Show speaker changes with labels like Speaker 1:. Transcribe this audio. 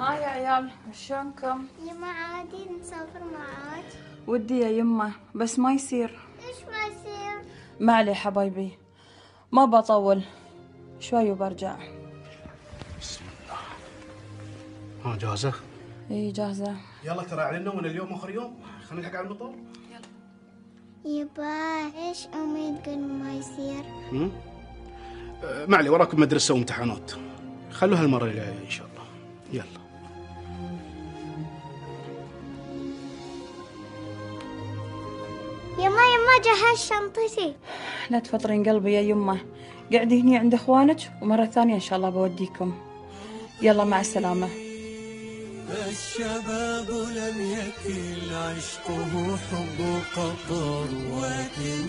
Speaker 1: ها يا عيال شلونكم؟
Speaker 2: يما عادي نسافر معاك
Speaker 1: ودي يا يمه بس ما يصير.
Speaker 2: ليش ما يصير؟
Speaker 1: ما عليه حبايبي ما بطول شوي وبرجع.
Speaker 3: بسم الله. ها جاهزة؟
Speaker 1: إي جاهزة.
Speaker 3: يلا ترى علينا من اليوم؟ آخر يوم؟ خلينا نلحق على المطار.
Speaker 2: يبا ليش أمي تقول ما يصير؟
Speaker 3: هم؟ أه، ما علي وراكم مدرسة وامتحانات. خلوها المرة الجاية إن شاء الله. يلا.
Speaker 2: يما جهز شنطتي
Speaker 1: لا تفطرين قلبي يا يمه. قعدي هني عند إخوانك ومرة ثانية إن شاء الله بوديكم. يلا مع السلامة.
Speaker 4: الشباب لم يكل عشقه حب قطر وكمين